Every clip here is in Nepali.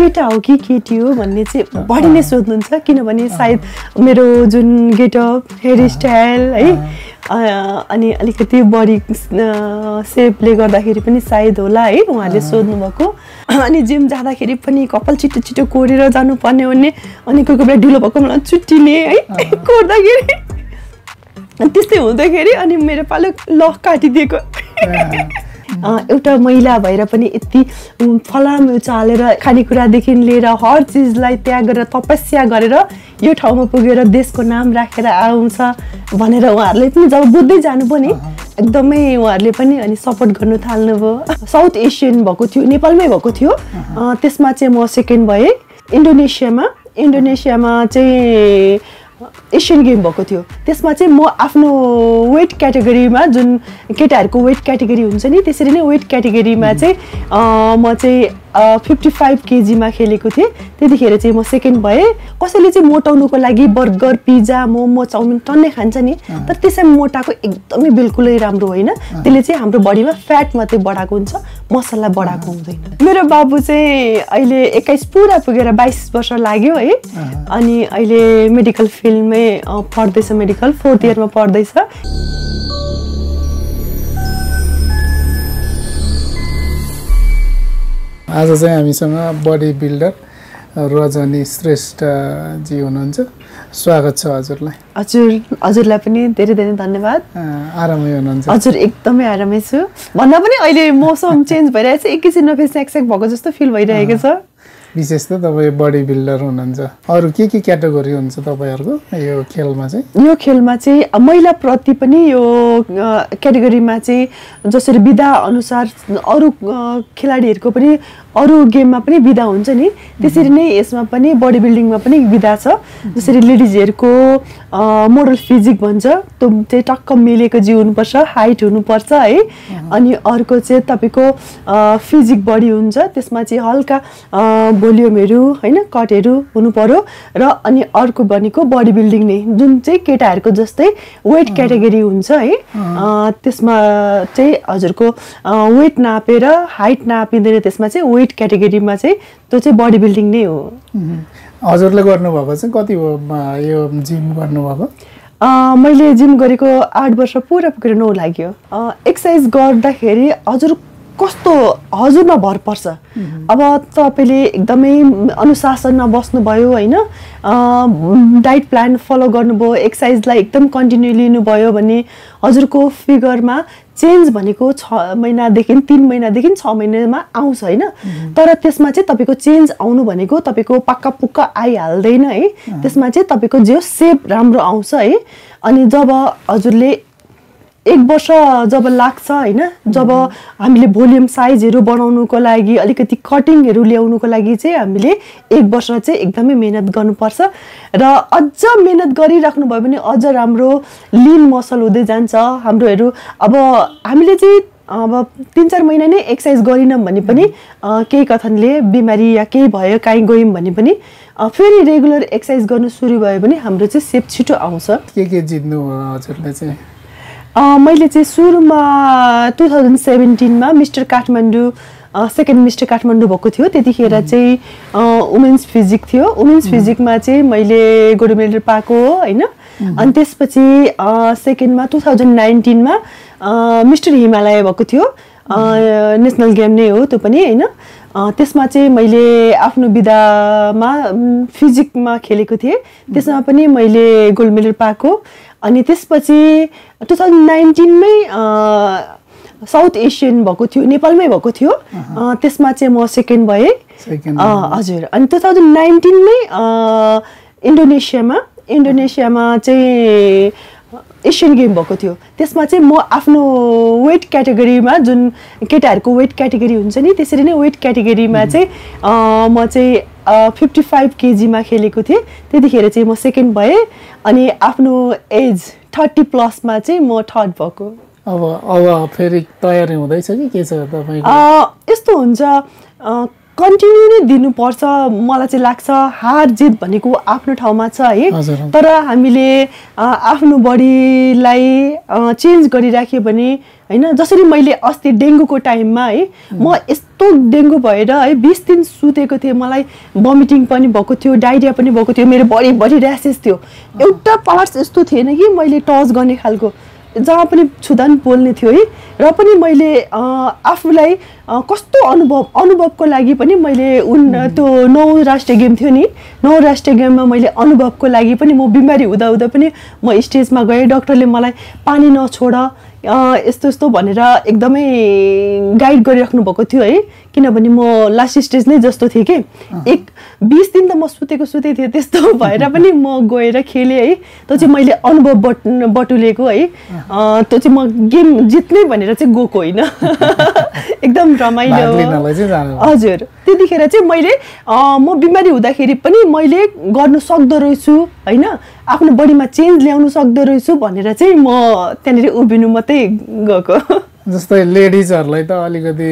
केटा हो कि केटी हो भन्ने चाहिँ बढी नै सोध्नुहुन्छ। किनभने सायद मेरो जुन गेटअप हेयर स्टाइल है अनि अलिकति बडी सेपले गर्दाखेरि पनि सायद होला है उहाँहरूले सोध्नुभएको। अनि जिम जाँदाखेरि पनि कपाल छिटो छिटो कोरेर जानुपर्ने भन्ने अनि कोही कोही बेला ढिलो भएको मलाई छुट्टिने है कोर्दाखेरि। त्यस्तै हुँदाखेरि अनि मेरो पालो ल काटिदिएको एउटा महिला भएर पनि यति फलाम चालेर खानेकुरादेखि लिएर हर चिजलाई त्याग गरेर तपस्या गरेर यो ठाउँमा पुगेर देशको नाम राखेर आउँछ भनेर उहाँहरूले पनि जब बुझ्दै जानुभयो नि एकदमै उहाँहरूले पनि अनि सपोर्ट गर्नु थाल्नुभयो। साउथ एसियन भएको थियो नेपालमै भएको थियो। त्यसमा चाहिँ म सेकेन्ड भएँ। इन्डोनेसियामा इन्डोनेसियामा चाहिँ एसियन गेम भएको थियो। त्यसमा चाहिँ म आफ्नो वेट क्याटेगोरीमा जुन केटाहरूको वेट क्याटेगोरी हुन्छ नि त्यसरी नै वेट क्याटेगोरीमा चाहिँ म चाहिँ फिफ्टी फाइभ केजीमा खेलेको थिएँ। त्यतिखेर चाहिँ म सेकेन्ड भएँ। कसैले चाहिँ मोटाउनुको लागि बर्गर पिज्जा मोमो चाउमिन टन्नै खान्छ नि। तर त्यसै मोटाएको एकदमै बिल्कुलै राम्रो होइन। त्यसले चाहिँ हाम्रो बडीमा फ्याट मात्रै बढाएको हुन्छ मसला बढाएको हुँदैन। मेरो बाबु चाहिँ अहिले एक्काइस पुरा पुगेर बाइस वर्ष लाग्यो है। अनि अहिले मेडिकल फिल्डमै पढ्दैछ मेडिकल फोर्थ इयरमा पढ्दैछ। आज चाहिँ हामीसँग बडी बिल्डर रजनी श्रेष्ठजी हुनुहुन्छ। स्वागत छ हजुरलाई। हजुर हजुरलाई पनि धेरै धेरै धन्यवाद। आरामै हुनुहुन्छ। हजुर एकदमै आरामै छु। भन्दा पनि अहिले मौसम चेन्ज भइरहेको छ एकैछिनमा फेरि स्याक स्याक भएको जस्तो फिल भइरहेको छ। विशेष त तपाईँ बडी बिल्डर हुनुहुन्छ। अरू के के क्याटेगोरी हुन्छ तपाईँहरूको यो खेलमा चाहिँ? यो खेलमा चाहिँ महिलाप्रति पनि यो क्याटेगोरीमा चाहिँ जसरी विधा अनुसार अरू खेलाडीहरूको पनि अरू गेममा पनि विधा हुन्छ नि। त्यसरी नै यसमा पनि बडी बिल्डिङमा पनि विधा छ। जसरी लेडिजहरूको मोडल फिजिक भन्छ त्यो चाहिँ टक्क मिलेको जिउ हुनुपर्छ हाइट हुनुपर्छ है। अनि अर्को चाहिँ तपाईँको फिजिक बडी हुन्छ त्यसमा चाहिँ हल्का भोल्युमहरू होइन कटहरू हुनु पर्यो र अनि अर्को भनेको बडी बिल्डिङ नै जुन चाहिँ केटाहरूको जस्तै वेट क्याटेगोरी हुन्छ है त्यसमा चाहिँ हजुरको वेट नापेर हाइट नापिँदैन त्यसमा चाहिँ वेट क्याटेगोरीमा चाहिँ त्यो चाहिँ बडी बिल्डिङ नै हो। हजुरले गर्नुभएको चाहिँ कति हो यो जिम गर्नुभएको? मैले जिम गरेको आठ वर्ष पुरा पुगेर नौ लाग्यो एक्सर्साइज गर्दाखेरि हजुर कस्तो हजुरमा भर पर्छ। अब तपाईँले एकदमै अनुशासनमा बस्नुभयो होइन डाइट प्लान फलो गर्नुभयो एक्सर्साइजलाई एकदम कन्टिन्यू लिनुभयो भने हजुरको फिगरमा चेन्ज भनेको छ महिनादेखि तिन महिनादेखि छ महिनामा आउँछ होइन। तर त्यसमा चाहिँ तपाईँको चेन्ज आउनु भनेको तपाईँको पक्का पुक्का आइहाल्दैन है। त्यसमा चाहिँ तपाईँको जो सेप राम्रो आउँछ है। अनि जब हजुरले एक वर्ष जब लाग्छ होइन जब हामीले भोल्युम साइजहरू बनाउनुको लागि अलिकति कटिङहरू ल्याउनुको लागि चाहिँ हामीले एक वर्ष चाहिँ एकदमै मिहिनेत गर्नुपर्छ। र अझ मिहिनेत गरिराख्नु भयो भने अझ राम्रो लिन मसल हुँदै जान्छ। हाम्रोहरू अब हामीले चाहिँ अब तिन चार महिना नै एक्सर्साइज गरिनौँ भने पनि केही कथनले बिमारी या केही भयो काहीँ गयौँ भने पनि फेरि रेगुलर एक्सर्साइज गर्नु सुरु भयो भने हाम्रो चाहिँ सेप छिटो आउँछ। के के जित्नु हजुरले चाहिँ? मैले चाहिँ सुरुमा two thousand सेभेन्टिनमा mister Kathmandu second mister Kathmandu भएको थियो। त्यतिखेर चाहिँ वुमेन्स फिजिक थियो। वुमेन्स फिजिकमा चाहिँ मैले गोल्ड मेडल पाएको हो होइन? अनि त्यसपछि सेकेन्डमा टु थाउजन्ड नाइन्टिनमा मिस्टर हिमालय भएको थियो। नेसनल गेम नै हो त्यो पनि होइन? त्यसमा चाहिँ मैले आफ्नो विधामा फिजिकमा खेलेको थिएँ। त्यसमा पनि मैले गोल्ड मेडल पाएको अनि त्यसपछि टु थाउजन्ड नाइन्टिनमै साउथ एसियन भएको थियो नेपालमै भएको थियो। त्यसमा चाहिँ म सेकेन्ड भएँ। हजुर। अनि टु थाउजन्ड नाइन्टिनमै इन्डोनेसियामा इन्डोनेसियामा चाहिँ एसियन गेम भएको थियो। त्यसमा चाहिँ म आफ्नो वेट क्याटेगोरीमा जुन केटाहरूको वेट क्याटेगोरी हुन्छ नि त्यसरी नै वेट क्याटेगोरीमा चाहिँ म चाहिँ फिफ्टी फाइभ केजीमा खेलेको थिएँ। त्यतिखेर चाहिँ म सेकेन्ड भएँ अनि आफ्नो एज थर्टी प्लसमा चाहिँ म थर्ड भएको। अब अब फेरि तयारी हुँदैछ कि के छ तपाईँको? अ, यस्तो हुन्छ कन्टिन्यू नै दिनुपर्छ मलाई चाहिँ लाग्छ हार जित भनेको आफ्नो ठाउँमा छ है। तर हामीले आफ्नो बडीलाई चेन्ज गरिराख्यो भने होइन जसरी मैले अस्ति डेङ्गुको टाइममा है म यस्तो डेङ्गु भएर है बिस दिन सुतेको थिएँ मलाई भमिटिङ पनि भएको थियो डाइरिया पनि भएको थियो मेरो बडीभरि ऱ्यासेस थियो। एउटा पार्ट्स यस्तो थिएन कि मैले टच गर्ने खालको। जहाँ पनि छुँदा पनि पोल्ने थियो है र पनि मैले आफूलाई कस्तो अनुभव अनुभवको लागि पनि मैले उन त्यो नौ राष्ट्रिय गेम थियो नि नौ राष्ट्रिय गेममा मैले अनुभवको लागि पनि म बिमारी हुँदा हुँदा पनि म स्टेजमा गएँ डक्टरले मलाई पानी नछोड यस्तो यस्तो भनेर एकदमै गाइड गरिराख्नु भएको थियो है। किनभने म लास्ट स्टेज नै जस्तो थिएँ कि। एक बिस दिन त म सुतेको सुते थिएँ त्यस्तो भएर पनि म गएर खेलेँ है। त्यो चाहिँ मैले अनुभव बट बटुलेको है। त्यो चाहिँ म गेम जित्ने भनेर चाहिँ गएको होइन। एकदम रमाइलो। हजुर। त्यतिखेर चाहिँ मैले म बिमारी हुँदाखेरि पनि मैले गर्नु सक्दो रहेछु होइन? आफ्नो बडीमा चेन्ज ल्याउनु सक्दो रहेछु भनेर चाहिँ म त्यहाँनिर उभिनु मात्रै गएको। जस्तै लेडिजहरूलाई त अलिकति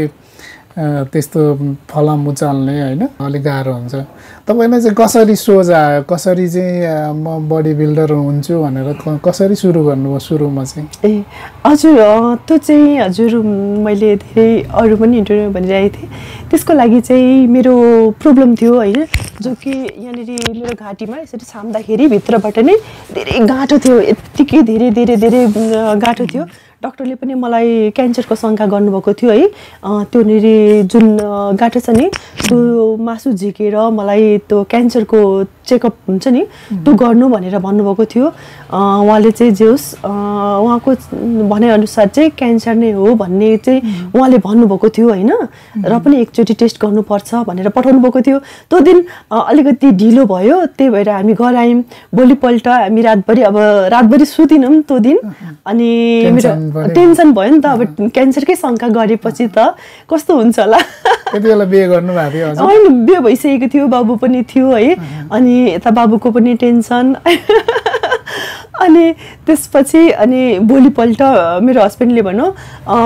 त्यस्तो फलाम उचाल्ने होइन अलिक गाह्रो हुन्छ। तपाईँलाई चाहिँ कसरी सोच आयो? कसरी चाहिँ म बडी बिल्डर हुन्छु भनेर कसरी सुरु गर्नुभयो सुरुमा चाहिँ? ए हजुर त्यो चाहिँ हजुर मैले धेरै अरू पनि इन्टरभ्यू भनिरहेको थिएँ। त्यसको लागि चाहिँ मेरो प्रब्लम थियो होइन जो कि यहाँनिर मेरो घाँटीमा यसरी छाम्दाखेरि भित्रबाट नै धेरै गाँठो थियो। यत्तिकै धेरै धेरै धेरै गाँठो थियो। डक्टरले पनि मलाई क्यान्सरको शङ्का गर्नुभएको थियो है। त्योनिर जुन गाँठो छ नि त्यो मासु झिकेर मलाई त्यो क्यान्सरको चेकअप हुन्छ नि त्यो गर्नु भनेर भन्नुभएको थियो। उहाँले चाहिँ जे होस् उहाँको भनाइअनुसार चाहिँ क्यान्सर नै हो भन्ने चाहिँ उहाँले भन्नुभएको थियो होइन। र पनि एकचोटि टेस्ट गर्नुपर्छ भनेर पठाउनु भएको थियो। त्यो दिन अलिकति ढिलो भयो त्यही भएर हामी घर आयौँ। भोलिपल्ट हामी रातभरि अब रातभरि सुतिनौँ त्यो दिन। अनि मेरो टेन्सन भयो नि त अब क्यान्सरकै शङ्का गरेपछि त कस्तो हुन्छ होला? त्यति बेला बिहे गर्नुभएको थियो होइन बिहे भइसकेको थियो बाबु पनि थियो है। अनि यता बाबुको पनि टेन्सन। अनि त्यसपछि अनि भोलिपल्ट मेरो हस्बेन्डले भनौँ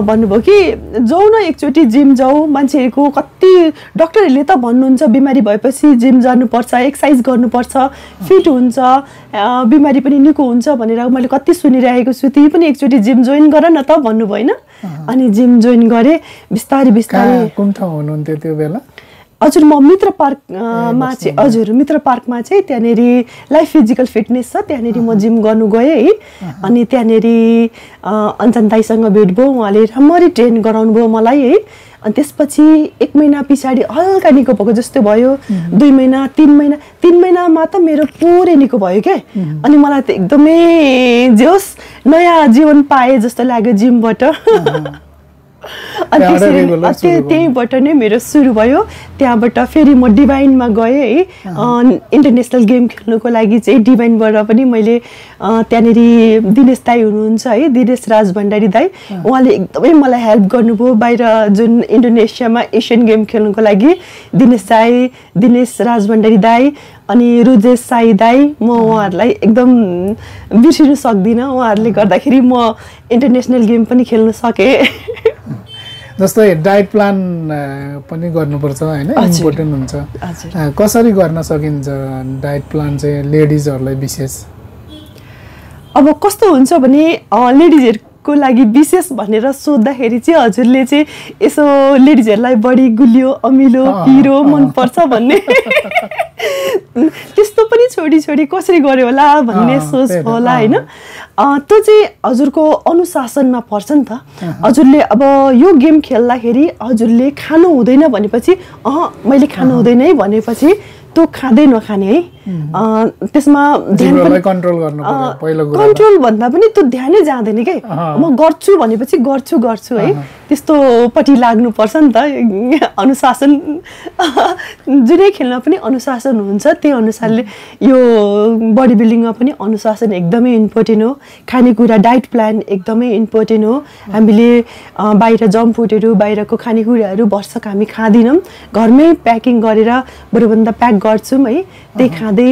भन्नुभयो कि जाउँ न एकचोटि जिम जाउँ मान्छेहरूको कति डक्टरहरूले त भन्नुहुन्छ बिमारी भएपछि जिम जानुपर्छ एक्सर्साइज गर्नुपर्छ फिट हुन्छ बिमारी पनि निको हुन्छ भनेर मैले कति सुनिरहेको छु। तिमी पनि एकचोटि जिम जोइन गर न त भन्नुभयो होइन। अनि जिम जोइन गरेँ बिस्तारै बिस्तारै कुन ठाउँ हुनुहुन्थ्यो त्यो बेला? हजुर म मित्र पार्कमा चाहिँ हजुर मित्र पार्कमा चाहिँ त्यहाँनिर लाइफ फिजिकल फिटनेस छ त्यहाँनिर म जिम गर्नु गएँ है। अनि त्यहाँनिर अ, अन्जन दाईसँग भेट भयो उहाँले राम्ररी ट्रेन गराउनु भयो मलाई है। अनि त्यसपछि एक महिना पछाडि हल्का निको भएको जस्तो भयो। दुई महिना तिन महिना तिन महिनामा त मेरो पुरै निको भयो क्या। अनि मलाई त एकदमै जे होस् नयाँ जीवन पाएँ जस्तो लाग्यो जिमबाट। अनि त्यसरी। त्यहीँबाट नै मेरो सुरु भयो। त्यहाँबाट फेरि म डिभाइनमा गएँ है। इन्टरनेसनल गेम खेल्नुको लागि चाहिँ डिभाइनबाट पनि मैले त्यहाँनिर दिनेश दाई हुनुहुन्छ है। दिनेश राज भण्डारी दाई। उहाँले एकदमै मलाई हेल्प गर्नुभयो। बाहिर जुन इन्डोनेसियामा एसियन गेम खेल्नुको लागि दिनेश दाई दिनेश राज भण्डारी दाई अनि रुजेश साई दाई म उहाँहरूलाई एकदम बिर्सिनु सक्दिनँ। उहाँहरूले गर्दाखेरि म इन्टरनेसनल गेम पनि खेल्न सकेँ। जस्तै डाइट प्लान पनि गर्नुपर्छ होइन। इम्पोर्टेन्ट हुन्छ। कसरी गर्न सकिन्छ डाइट प्लान चाहिँ लेडिजहरूलाई विशेष? अब कस्तो हुन्छ भने अ, लेडिजहरूको लागि विशेष भनेर सोद्धाखेरि चाहिँ हजुरले चाहिँ यसो लेडिजहरूलाई बढी गुलियो अमिलो अँ, पिरो अँ। मनपर्छ भन्ने। त्यस्तो पनि छोडी छोडी कसरी गर्यो होला भन्ने अँ, सोच होला अँ। होइन? अँ, त्यो चाहिँ हजुरको अनुशासनमा पर्छ नि त। हजुरले अब यो गेम खेल्दाखेरि हजुरले खानु हुँदैन भनेपछि अह मैले खानु हुँदैन है भनेपछि त्यो खाँदै नखाने है। त्यसमा कन्ट्रोल भन्दा पनि त्यो ध्यानै जाँदैन के। म गर्छु भनेपछि गर्छु गर्छु है। त्यस्तोपट्टि लाग्नुपर्छ नि त। अनुशासन जुनै खेलमा पनि अनुशासन हुन्छ। त्यही अनुसारले यो बडी बिल्डिङमा पनि अनुशासन एकदमै इम्पोर्टेन्ट हो। खानेकुरा डाइट प्लान एकदमै इम्पोर्टेन्ट हो। हामीले बाहिर जङ्क फुडहरू बाहिरको खानेकुराहरू वर्षक हामी खाँदैनौँ। घरमै प्याकिङ गरेर बरुभन्दा प्याक गर्छौँ है। त्यही खाँदै?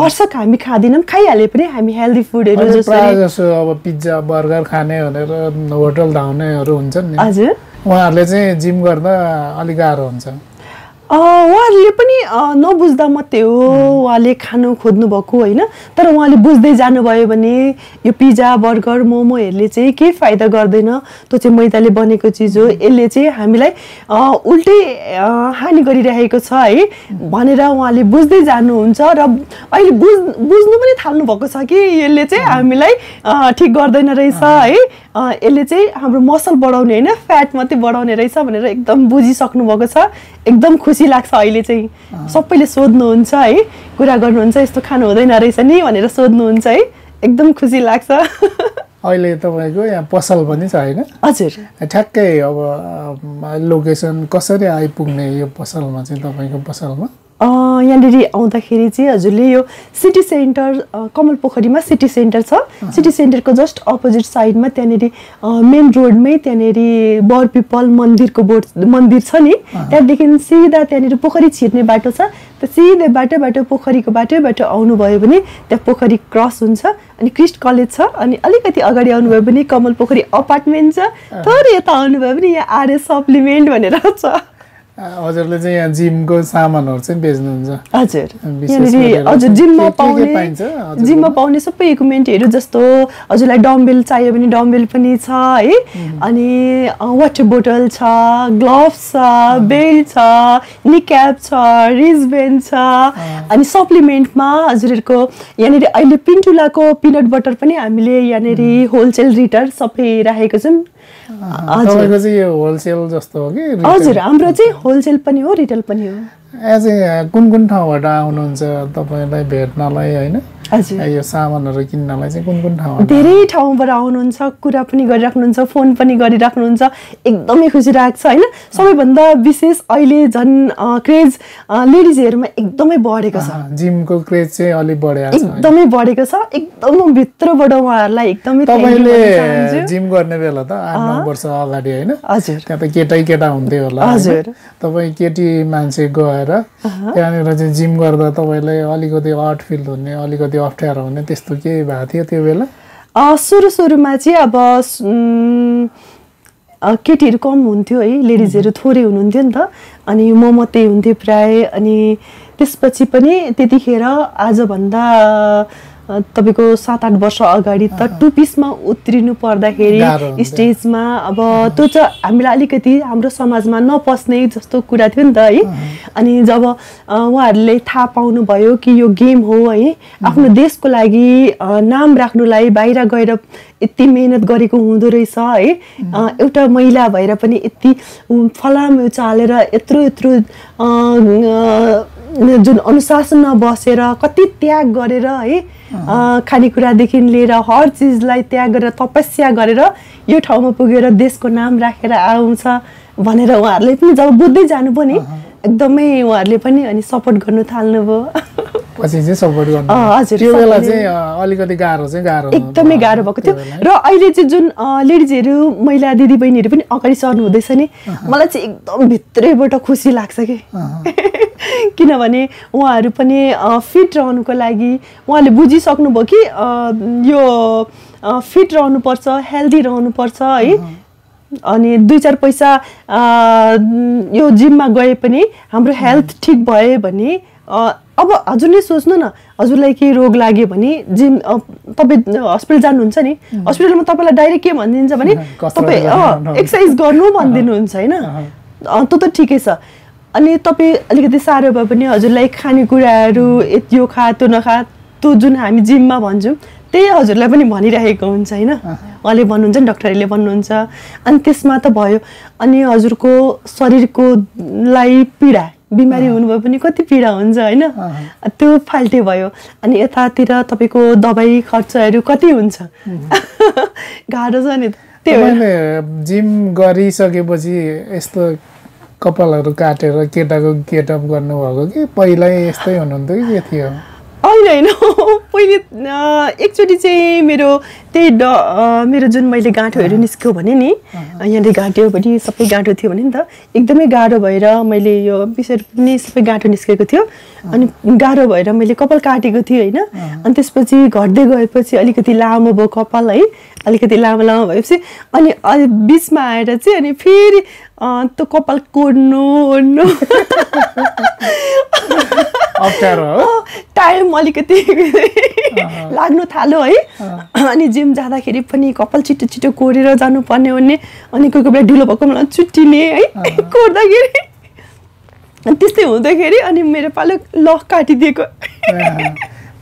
वर्षक हामी खाँदैनौँ खाइहाले पनि हामी हेल्दी फुडहरू अहिले प्रायः जसरी जसो अब पिज्जा बर्गर खाने भनेर होटल धाउनेहरू हुन्छन् नि। हजुर। उहाँहरूले चाहिँ जिम गर्दा अलिक गाह्रो हुन्छ। उहाँहरूले पनि नबुझ्दा मात्रै हो। उहाँले खानु खोज्नु भएको होइन। तर उहाँले बुझ्दै जानुभयो भने यो पिज्जा बर्गर मोमोहरूले चाहिँ केही फाइदा गर्दैन। त्यो चाहिँ मैदाले बनेको चिज हो। यसले चाहिँ हामीलाई उल्टै हानि गरिरहेको छ है। भनेर उहाँले बुझ्दै जानुहुन्छ र अहिले बुझ बुझ्नु पनि थाल्नु भएको छ कि यसले चाहिँ हामीलाई ठिक गर्दैन रहेछ है। यसले चाहिँ हाम्रो मसल बढाउने होइन फ्याट मात्रै बढाउने रहेछ भनेर एकदम बुझिसक्नु भएको छ। एकदम खुसी लाग्छ अहिले चाहिँ। सबैले सोध्नुहुन्छ है कुरा गर्नुहुन्छ यस्तो खानु हुँदैन रहेछ नि? भनेर सोध्नुहुन्छ है। एकदम खुसी लाग्छ। अहिले तपाईँको यहाँ पसल पनि छ होइन? हजुर। ठ्याक्कै अब लोकेसन कसरी आइपुग्ने यो पसलमा चाहिँ तपाईँको पसलमा? यहाँनिर आउँदाखेरि चाहिँ हजुरले यो सिटी सेन्टर कमल पोखरीमा सिटी सेन्टर छ। सिटी सेन्टरको जस्ट अपोजिट साइडमा त्यहाँनिर मेन रोडमै त्यहाँनिर बर पिपल मन्दिरको बोर्ड मन्दिर छ नि। त्यहाँदेखि सिधा त्यहाँनिर पोखरी छिर्ने बाटो छ। त्यो सिधै बाटो बाटो पोखरीको बाटो बाटो आउनुभयो भने त्यहाँ पोखरी क्रस हुन्छ। अनि क्रिस्ट कलेज छ। अनि अलिकति अगाडि आउनुभयो भने कमल पोखरी अपार्टमेन्ट छ। थोरै यता आउनुभयो भने यहाँ आरएस सप्लिमेन्ट भनेर छ। हजुरले चाहिँ यहाँ जिमको सामानहरू चाहिँ बेच्नुहुन्छ। हजुर। यहाँनिर हजुर जिममा पाउने? जिममा पाउने सबै इक्विपमेन्टहरू जस्तो हजुरलाई डम्बेल चाहियो भने डम्बेल पनि छ है। अनि वाटर बोटल छ ग्लोभ्स छ बेल्ट छ निक्याप छ रिजबेन्ड छ। अनि सप्लिमेन्टमा हजुरहरूको यहाँनिर अहिले पिन्टुलाको पिनट बटर पनि हामीले यहाँनिर होलसेल रिटेल सबै राखेको छौँ? हजुर हाम्रो चाहिँ होलसेल पनि हो रिटेल पनि हो? यहाँ चाहिँ कुन कुन ठाउँबाट आउनुहुन्छ तपाईँलाई भेट्नलाई होइन? यो सामानहरू किन्नलाई चाहिँ कुन कुन ठाउँबाट धेरै ठाउँबाट आउनुहुन्छ कुरा पनि गरिराख्नुहुन्छ फोन पनि गरिराख्नुहुन्छ। एकदमै खुसी लाग्छ होइन? सबैभन्दा विशेष अहिले झन् क्रेज लेडिजहरूमा एकदमै बढेको छ। जिमको क्रेज चाहिँ अलिक बढिरहेको छ? एकदमै बढेको छ। एकदम भित्रबाट उहाँहरूलाई एकदमै तपाईँले। जिम गर्ने बेला त आठ नौ वर्ष अगाडि होइन? हजुर। त्यहाँ त केटै केटा हुन्थ्यो होला? हजुर। तपाईँ केटी मान्छे गएर त्यहाँनिर चाहिँ जिम गर्दा तपाईँलाई अलिकति अड फिल हुने अलिकति अप्ठ्यारो हुने त्यस्तो केही भएको थियो त्यो बेला? सुरु सुरुमा चाहिँ अब केटीहरू कम हुन्थ्यो है लेडिजहरू थोरै हुनुहुन्थ्यो नि त। अनि म मात्रै हुन्थेँ प्राय। अनि त्यसपछि पनि त्यतिखेर आजभन्दा तपाईँको सात आठ वर्ष अगाडि त टु पिसमा उत्रिनु पर्दाखेरि। स्टेजमा अब त्यो चाहिँ हामीलाई अलिकति हाम्रो समाजमा नपस्ने जस्तो कुरा थियो नि त है। अनि जब उहाँहरूले थाहा पाउनुभयो कि यो गेम हो है आफ्नो देशको लागि नाम राख्नुलाई बाहिर गएर यति मेहनत गरेको हुँदो रहेछ है। एउटा महिला भएर पनि यति फलाम चालेर यत्रो यत्रो जुन अनुशासनमा बसेर कति त्याग गरेर है खानेकुरादेखि लिएर हर चिजलाई त्याग गरेर तपस्या गरेर यो ठाउँमा पुगेर देशको नाम राखेर आउँछ भनेर उहाँहरूले पनि जब बुझ्दै जानुभयो नि एकदमै उहाँहरूले पनि अनि सपोर्ट गर्नु थाल्नुभयो। एकदमै गाह्रो भएको थियो। र अहिले चाहिँ जुन लेडिजहरू महिला दिदीबहिनीहरू पनि अगाडि सर्नु हुँदैछ नि मलाई चाहिँ एकदम भित्रैबाट खुसी लाग्छ कि। किनभने उहाँहरू पनि फिट रहनुको लागि उहाँले बुझिसक्नुभयो कि यो फिट रहनुपर्छ हेल्दी रहनुपर्छ है। अनि दुई चार पैसा यो जिममा गए पनि हाम्रो हेल्थ ठिक भयो भने अब हजुरले सोच्नु न हजुरलाई केही रोग लाग्यो भने जिम तपाईँ हस्पिटल जानुहुन्छ नि हस्पिटलमा तपाईँलाई डाइरेक्ट के भनिदिन्छ भने तपाईँ एक्सर्साइज गर्नु भनिदिनुहुन्छ होइन? त्यो त ठिकै छ। अनि तपाईँ अलिकति साह्रो भए पनि हजुरलाई खानेकुराहरू यो खा त्यो नखा त्यो जुन हामी जिममा भन्छौँ त्यही हजुरलाई पनि भनिरहेको हुन्छ होइन? उहाँले भन्नुहुन्छ नि डक्टरहरूले भन्नुहुन्छ। अनि त्यसमा त भयो। अनि हजुरको शरीरको लाई पीडा बिमारी हुनुभयो पनि कति पीडा हुन्छ होइन? त्यो फाल्टे भयो। अनि यतातिर तपाईँको दबाई खर्चहरू कति हुन्छ? गाह्रो छ नि त्यो जिम गरिसकेपछि यस्तो कपालहरू काटेर केटाको गेटअप गर्नुभएको कि? पहिल्यै यस्तै हुनुहुन्थ्यो कि के थियो? होइन होइन। पहिले एकचोटि चाहिँ मेरो त्यही ड मेरो जुन मैले गाँठोहरू निस्क्यो भने नि यहाँनिर घाँट्यो भने सबै गाँठो थियो भने नि त एकदमै गाह्रो भएर मैले यो विषय पनि सबै गाँठो निस्केको थियो। अनि गाह्रो भएर मैले कपाल काटेको थिएँ होइन। अनि त्यसपछि घट्दै गएपछि अलिकति लामो भयो कपाल है। अलिकति लामो लामो भएपछि अनि अलि बिचमा आएर चाहिँ अनि फेरि त्यो कपाल अप्ठ्यारो हो। टाइम अलिकति लाग्नु थाल्यो है। अनि जिम जाँदाखेरि पनि कपाल छिटो छिटो कोरेर जानुपर्ने ओर्ने अनि कोही कोही बेला ढिलो भएको बेला छुट्टिने है। कोर्दाखेरि। अनि त्यस्तै हुँदाखेरि अनि मेरो पालो ल काटिदिएको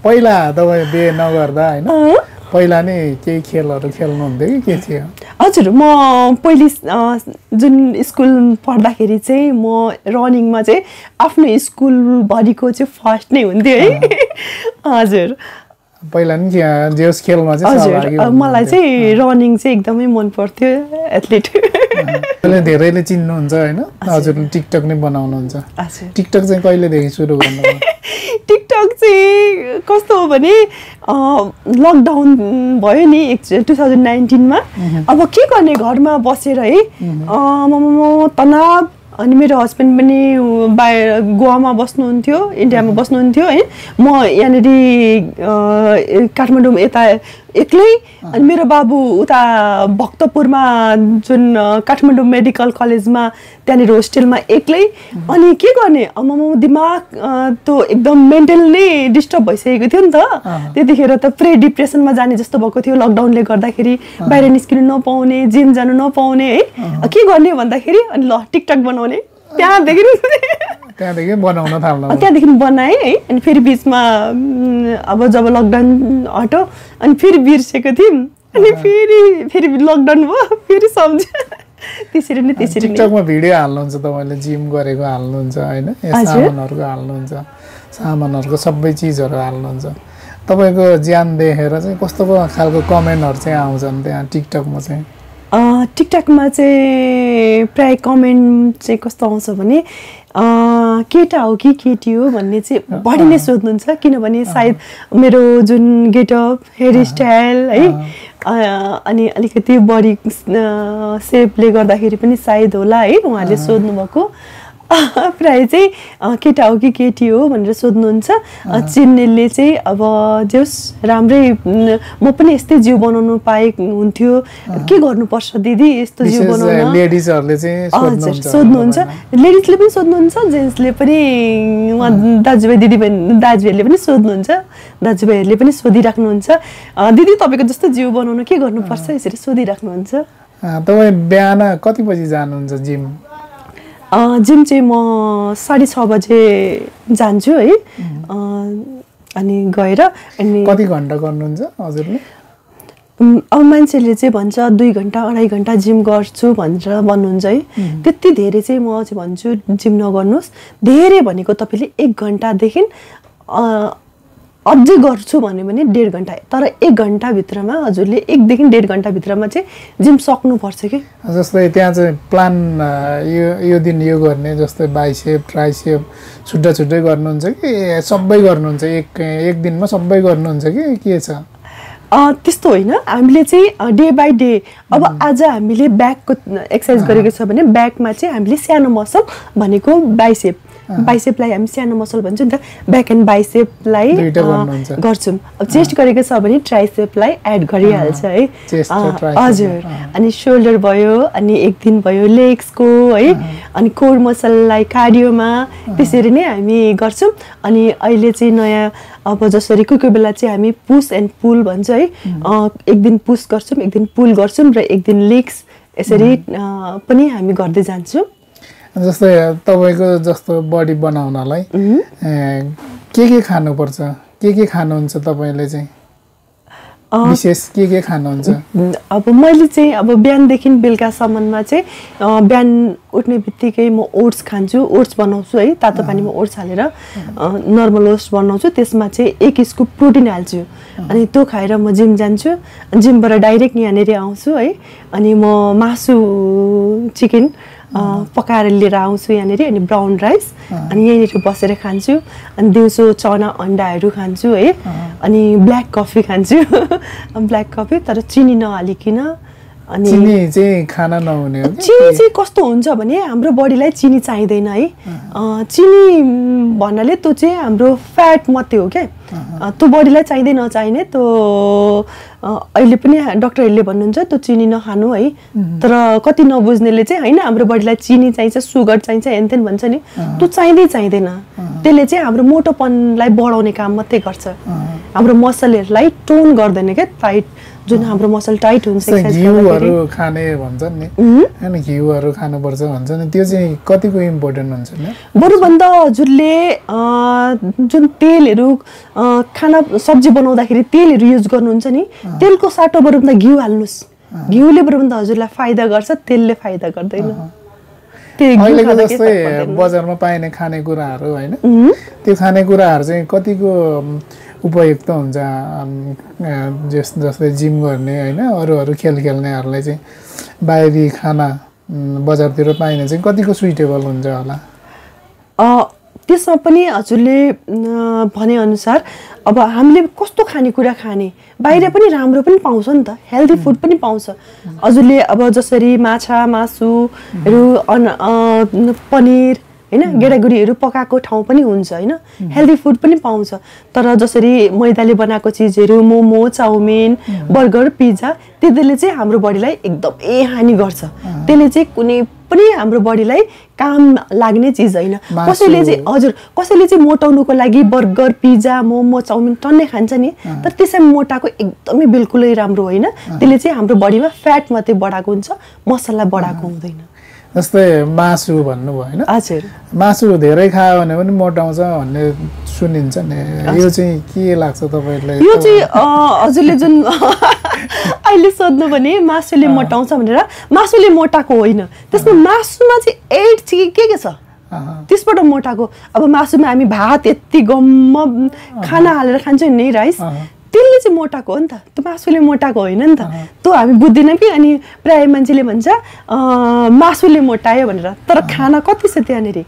पहिला तपाईँ बिहे नगर्दा होइन? पहिला नै केही खेलहरू खेल्नुहुन्थ्यो कि के थियो? हजुर म पहिले जुन स्कुल पढ्दाखेरि चाहिँ म रनिङमा चाहिँ आफ्नो स्कुलभरिको चाहिँ फर्स्ट नै हुन्थ्यो है। हजुर। पहिला नि के- जे होस् खेलमा चाहिँ मलाई। चाहिँ रनिङ चाहिँ एकदमै मन पर्थ्यो एथलिट धेरैले चिन्नुहुन्छ होइन? हजुर। टिकटक नै बनाउनुहुन्छ। टिकटक चाहिँ कहिलेदेखि सुरु गर्नुभयो? टिकटक चाहिँ कस्तो हो भने लकडाउन भयो नि टु थाउजन्ड नाइन्टिनमा अब के गर्ने घरमा बसेर है म तनाव अनि मेरो हस्बेन्ड पनि बाहिर गोवामा बस्नुहुन्थ्यो इन्डियामा बस्नुहुन्थ्यो है म यहाँनिर काठमाडौँ यता एक्लै। अनि मेरो बाबु उता भक्तपुरमा जुन काठमाडौँ मेडिकल कलेजमा त्यहाँनिर होस्टेलमा एक्लै। अनि के गर्ने? अब म दिमाग त्यो एकदम मेन्टल नै डिस्टर्ब भइसकेको थियो नि त। त्यतिखेर त प्रे डिप्रेसनमा जाने जस्तो भएको थियो लकडाउनले गर्दाखेरि। बाहिर निस्किनु नपाउने जिम जानु नपाउने है। के गर्ने भन्दाखेरि? अनि ल टिकटक बनाउने। त्यहाँदेखि। त्यहाँदेखि बनाउन थाल्नु। त्यहाँदेखि बनाएँ है। अनि फेरि बिचमा अब जब लकडाउन हट्यो अनि फेरि बिर्सेको थियौँ अनि फेरि फेरि लकडाउन भयो फेरि सम्झ्यो त्यसरी नै त्यसरी टिकटकमा भिडियो हाल्नुहुन्छ तपाईँले जिम गरेको हाल्नुहुन्छ होइन। सामानहरूको हाल्नुहुन्छ सामानहरूको सबै चिजहरू हाल्नुहुन्छ। तपाईँको ज्यान देखेर चाहिँ कस्तो खालको कमेन्टहरू चाहिँ आउँछन् त्यहाँ टिकटकमा चाहिँ? टिकटकमा चाहिँ प्राय कमेन्ट चाहिँ कस्तो आउँछ भने केटा हो कि केटी हो भन्ने चाहिँ बढी नै सोध्नुहुन्छ किनभने सायद मेरो जुन गेटअप हेयर स्टाइल है अनि अलिकति बडी सेपले गर्दाखेरि पनि सायद होला है उहाँहरूले सोध्नुभएको। प्रायः चाहिँ केटा हो कि केटी हो भनेर सोध्नुहुन्छ। चिन्नेले चाहिँ अब जे होस् राम्रै म पनि यस्तै जिउ बनाउनु पाए हुन्थ्यो। के गर्नुपर्छ दिदी यस्तो जिउ बनाउन? हजुर सोध्नुहुन्छ लेडिजले पनि सोध्नुहुन्छ जेन्ट्सले पनि उहाँ दाजुभाइ दिदीबहिनी दाजुहरूले पनि सोध्नुहुन्छ। दाजुभाइहरूले पनि सोधिराख्नुहुन्छ। दिदी तपाईँको जस्तो जिउ बनाउनु के गर्नुपर्छ यसरी सोधिराख्नुहुन्छ? तपाईँ बिहान कति बजी जानुहुन्छ जिम? जिम चाहिँ म साढे छ बजे जान्छु है अ, अनि गएर अनि कति घन्टा गर्नुहुन्छ हजुरले अब मान्छेले चाहिँ भन्छ दुई घन्टा अढाई घन्टा जिम गर्छु भनेर भन्नुहुन्छ है त्यति धेरै चाहिँ म चाहिँ भन्छु जिम नगर्नुहोस् धेरै भनेको तपाईँले एक घन्टादेखि अझै गर्छु भन्यो भने डेढ घन्टा। तर एक घन्टाभित्रमा हजुरले एकदेखि डेढ घन्टाभित्रमा चाहिँ जिम सक्नुपर्छ कि? जस्तै त्यहाँ चाहिँ प्लान यो यो दिन यो गर्ने जस्तै बाइसेप ट्राइसेप छुट्टा छुट्टै गर्नुहुन्छ कि? सबै गर्नुहुन्छ एक एक दिनमा सबै गर्नुहुन्छ कि? के छ? त्यस्तो होइन। हामीले चाहिँ डे बाई डे अब आज हामीले ब्याकको एक्सर्साइज गरेको छ भने ब्याकमा चाहिँ हामीले सानो मसल भनेको बाइसेप। बाइसेपलाई हामी सानो मसल भन्छौँ नि त ब्याक एन्ड बाइसेपलाई। गर्छौँ। अब चेस्ट गरेको छ भने ट्राइसेपलाई एड गरिहाल्छ है। हजुर। अनि सोल्डर भयो अनि एक दिन भयो लेग्सको है। अनि कोर मसललाई कार्डियोमा त्यसरी नै हामी गर्छौँ। अनि अहिले चाहिँ नयाँ अब जसरी कोही कोही बेला चाहिँ हामी पुस एन्ड पुल भन्छ है। एक दिन पुस गर्छौँ एक दिन पुल गर्छौँ र एक दिन लेग्स यसरी पनि हामी गर्दै जान्छौँ। जस्तै तपाईँको जस्तो बडी बनाउनलाई के के खानुपर्छ? के के खानुहुन्छ तपाईँले चाहिँ? विशेष के के खानुहुन्छ? अब मैले चाहिँ अब बिहानदेखि बेलुकासम्ममा चाहिँ बिहान उठ्ने बित्तिकै म ओट्स खान्छु ओट्स बनाउँछु है तातो पानीमा ओट्स हालेर नर्मल ओट्स बनाउँछु त्यसमा चाहिँ एक स्कुप प्रोटिन हाल्छु। अनि त्यो खाएर म जिम जान्छु जिमबाट डाइरेक्ट यहाँनिर आउँछु है अनि म मासु चिकन पकाएर लिएर आउँछु यहाँनिर अनि ब्राउन राइस अनि यहीँनिर बसेर खान्छु अनि दिउँसो चना अन्डाहरू खान्छु है। अनि ब्ल्याक कफी खान्छु। ब्ल्याक कफी तर चिनी नहालिकन अनि चिनी चाहिँ खाना नहुने चिनी चाहिँ कस्तो हुन्छ भने हाम्रो बडीलाई चिनी चाहिँदैन है। चिनी भन्नाले त्यो चाहिँ हाम्रो फ्याट मात्रै हो क्या। त्यो बडीलाई चाहिँदै नचाहिने त्यो अहिले पनि डक्टरहरूले भन्नुहुन्छ त्यो चिनी नखानु है। तर कति नबुझ्नेले चाहिँ होइन हाम्रो बडीलाई चिनी चाहिन्छ सुगर चाहिन्छ हेनतेन भन्छ नि। त्यो चाहिँदै चाहिँदैन। त्यसले चाहिँ हाम्रो मोटोपनलाई बढाउने काम मात्रै गर्छ। हाम्रो मसलहरूलाई टोन गर्दैन क्या टाइट जुन हाम्रो मसल टाइट हुन्छ। घिउहरू खाने भन्छन् नि। होइन घिउहरू खानुपर्छ भन्छ नि। त्यो चाहिँ कतिको इम्पोर्टेन्ट हुन्छ बरुभन्दा हजुरले जुन तेलहरू खाना सब्जी बनाउँदाखेरि तेलहरू युज गर्नुहुन्छ नि तेलको साटो बरुभन्दा घिउ हाल्नुहोस्। घिउले बरुभन्दा हजुरलाई फाइदा गर्छ तेलले फाइदा गर्दैन। अहिलेको जस्तै। बजारमा पाइने खानेकुराहरू होइन? त्यो खानेकुराहरू चाहिँ कतिको उपयुक्त हुन्छ जस जस्तै जिम गर्ने होइन अरू अरू खेल खेल्नेहरूलाई चाहिँ बाहिरी खाना बजारतिर पाइने चाहिँ कतिको सुइटेबल हुन्छ होला? त्यसमा पनि हजुरले भनेअनुसार अब हामीले कस्तो खानेकुरा खाने बाहिर पनि राम्रो पनि पाउँछ नि त हेल्दी फुड पनि पाउँछ। हजुरले अब जसरी माछा मासुहरू अन पनिर होइन? गेडागुडीहरू पकाएको ठाउँ पनि हुन्छ होइन? हेल्दी फुड पनि पाउँछ। तर जसरी मैदाले बनाएको चिजहरू मोमो चाउमिन बर्गर पिज्जा त्यसले चाहिँ हाम्रो बडीलाई एकदमै हानि गर्छ। त्यसले चाहिँ कुनै पनि हाम्रो बडीलाई काम लाग्ने चिज होइन। कसैले चाहिँ हजुर कसैले चाहिँ मोटाउनुको लागि बर्गर पिज्जा मोमो चाउमिन टन्नै खान्छ नि। तर त्यसै मोटाएको एकदमै बिल्कुलै राम्रो होइन। त्यसले चाहिँ हाम्रो बडीमा फ्याट मात्रै बढाएको हुन्छ मसला बढाएको हुँदैन। जस्तै मासु भन्नुभयो होइन? मासु धेरै खायो भने पनि मोटाउँछ भन्ने सुनिन्छ नि। यो चाहिँ के लाग्छ तपाईँलाई यो चाहिँ हजुरले जुन अहिले सोध्नु भने मासुले मोटाउँछ भनेर मासुले मोटाएको होइन। त्यसमा मासुमा चाहिँ एड चाहिँ के के छ? त्यसबाट मोटाएको अब मासुमा हामी भात यति गम्म खाना हालेर खान्छौँ नि राइस। त्यसले चाहिँ मोटाएको हो नि त। त्यो मासुले मोटाएको होइन नि त। त्यो हामी बुझ्दैनौँ कि अनि प्रायः मान्छेले भन्छ मासुले मोटायो भनेर। तर खाना कति छ त्यहाँनिर?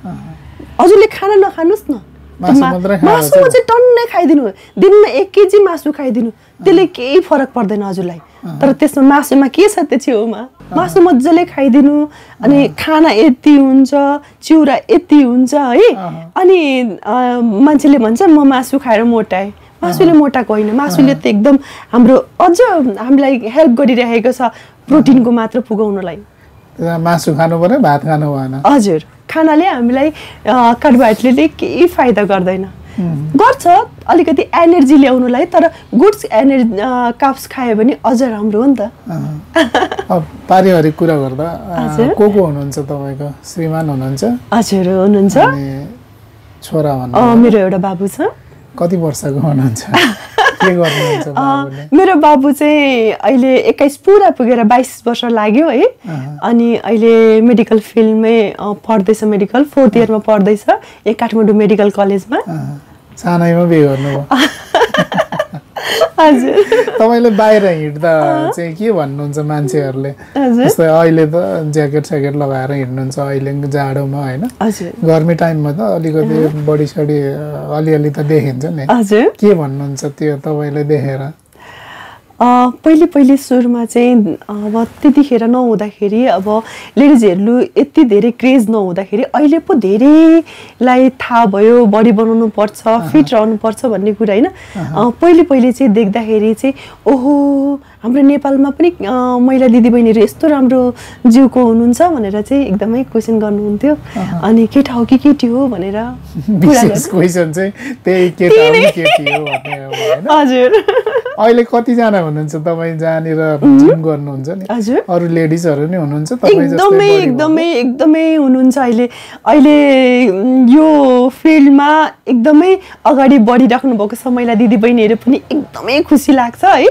हजुरले खाना नखानुहोस् न। मासुमा चाहिँ टन्नै खाइदिनु। दिनमा एक केजी मासु खाइदिनु। त्यसले केही फरक पर्दैन हजुरलाई। तर त्यसमा मासुमा के छ त्यो छेउमा? मासु मजाले खाइदिनु। अनि खाना यति हुन्छ चिउरा यति हुन्छ है। अनि मान्छेले भन्छ म मासु खाएर मोटाएँ। मासुले मोटाएको होइन। मासुले त एकदम हाम्रो अझ हामीलाई हेल्प गरिरहेको छ प्रोटिनको मात्र पुगाउनलाई। मासु खानु पर्यो भात खानु भएन। हजुर खानाले हामीलाई कार्बोहाइड्रेटले केही फाइदा गर्दैन। गर्छ अलिकति एनर्जी ल्याउनुलाई तर गुड्स एनर्जी काप्स खायो भने अझ राम्रो हो नि त। पारिवारिक कुरा गर्दा। को को हुनुहुन्छ तपाईँको? श्रीमान हुनुहुन्छ? हजुर हुनुहुन्छ। छोरा मेरो एउटा बाबु छ। कति वर्षको हुनुहुन्छ? मेरो बाबु चाहिँ अहिले एक्काइस पुरा पुगेर बाइस वर्ष लाग्यो है। अनि अहिले मेडिकल फिल्डमै पढ्दैछ मेडिकल फोर्थ इयरमा पढ्दैछ यहाँ काठमाडौँ मेडिकल कलेजमा। सानैमा बिहे गर्नुभयो। तपाईँले बाहिर हिँड्दा चाहिँ के भन्नुहुन्छ मान्छेहरूले? जस्तै अहिले त ज्याकेट स्याकेट लगाएर हिँड्नुहुन्छ अहिले जाडोमा होइन? गर्मी टाइममा त अलिकति बडी सडी अलिअलि त देखिन्छ नि। के भन्नुहुन्छ त्यो तपाईँले देखेर? पहिले पहिले सुरुमा चाहिँ अब त्यतिखेर नहुँदाखेरि अब लेडिजहरू यति धेरै क्रेज नहुँदाखेरि अहिले पो धेरैलाई थाहा भयो बडी बनाउनु पर्छ फिट रहनु पर्छ भन्ने कुरा होइन? पहिले पहिले चाहिँ देख्दाखेरि चाहिँ ओहो हाम्रो नेपालमा पनि महिला दिदीबहिनीहरू यस्तो राम्रो जिउको हुनुहुन्छ भनेर चाहिँ एकदमै क्वेसन गर्नुहुन्थ्यो। अनि केटा हो कि केटी हो भनेर हजुर। अहिले कतिजना हुनुहुन्छ? तपाईँ जहाँनिर जिम गर्नुहुन्छ नि? हजुर। अरू लेडिजहरू नै हुनुहुन्छ? एकदमै एकदमै एकदमै हुनुहुन्छ अहिले। अहिले यो फिल्डमा एकदमै अगाडि बढिराख्नु भएको छ महिला दिदीबहिनीहरू पनि एकदमै खुसी लाग्छ है।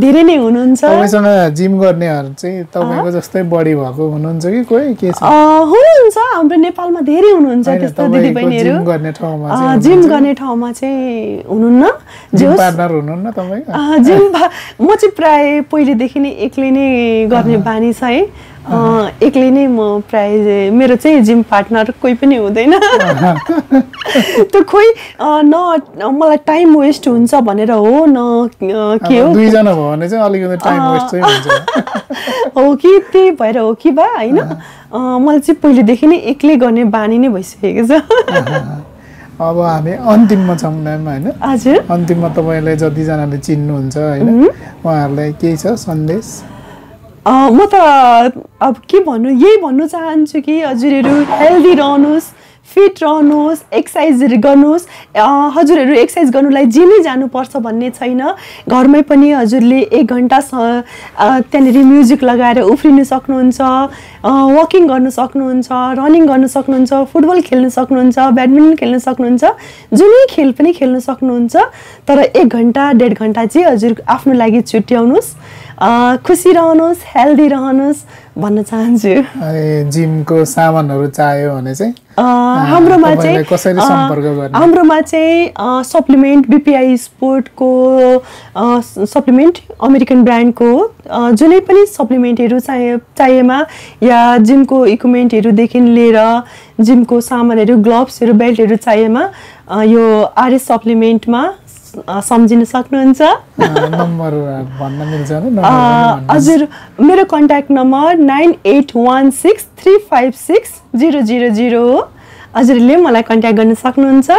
धेरै नै हुनुहुन्छ। तपाईँसँग जिम गर्नेहरू चाहिँ तपाईँको जस्तै बडी भएको हुनुहुन्छ कि कोही? के छ? हुनुहुन्छ। हाम्रो नेपालमा धेरै हुनुहुन्छ त्यस्तो दिदीबहिनीहरू। जिम गर्ने ठाउँमा चाहिँ हुनुहुन्न। पार्टनर हुनुहुन्न तपाईँ अँ, जिम भा- म चाहिँ प्राय पहिलेदेखि नै एक्लै नै गर्ने बानी छ है। एक्लै नै म प्राय मेरो चाहिँ जिम पार्टनर कोही पनि हुँदैन। त्यो खोइ न मलाई टाइम वेस्ट हुन्छ भनेर हो न के हो? दुईजना भयो भने चाहिँ अलिकति टाइम वेस्ट चाहिँ हुन्छ। हो कि त्यही भएर हो कि बा होइन? मलाई चाहिँ पहिलेदेखि नै एक्लै गर्ने बानी नै भइसकेको छ। अब हामी अन्तिममा छौँ म्याम होइन। अन्तिममा तपाईँलाई जतिजनाले चिन्नुहुन्छ होइन उहाँहरूलाई केही छ सन्देश? अँ, म त अब के भन्नु यही भन्नु चाहन्छु कि हजुरहरू हेल्दी रहनुहोस्। फिट रहनुहोस् एक्सर्साइजहरू गर्नुहोस्। हजुरहरू एक्सर्साइज गर्नुलाई जिमै जानुपर्छ भन्ने छैन। घरमै पनि हजुरले एक घन्टा त्यहाँनिर म्युजिक लगाएर उफ्रिनु सक्नुहुन्छ वकिङ गर्नु सक्नुहुन्छ रनिङ गर्नु सक्नुहुन्छ फुटबल खेल्नु सक्नुहुन्छ ब्याडमिन्टन खेल्नु सक्नुहुन्छ जुनै खेल पनि खेल्नु सक्नुहुन्छ। तर एक घन्टा डेढ घन्टा चाहिँ हजुर आफ्नो लागि छुट्याउनुहोस्। खुसी रहनुहोस् हेल्दी रहनुहोस् भन्न चाहन्छु जिमको सामानहरू चाहियो भने चाहिँ हाम्रोमा चाहिँ तपाईँलाई कसरी अँ, सम्पर्क गर्ने? हाम्रोमा चाहिँ सप्लिमेन्ट बिपिआई स्पोर्टको सप्लिमेन्ट अमेरिकन ब्रान्डको जुनै पनि सप्लिमेन्टहरू चाहे चाहिएमा या जिमको इक्विपमेन्टहरूदेखि लिएर जिमको सामानहरू ग्लोभ्सहरू बेल्टहरू चाहिएमा यो आरएस सप्लिमेन्टमा सम्झिन सक्नुहुन्छ। हजुर मेरो contact number nine eight one six three five six zero zero zero हो हजुरले मलाई कन्ट्याक्ट गर्न सक्नुहुन्छ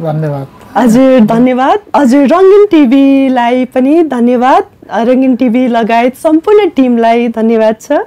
धन्यवाद हजुर धन्यवाद हजुर रङ्गिन टिभीलाई पनि धन्यवाद रङ्गिन टिभी लगायत सम्पूर्ण टिमलाई धन्यवाद छ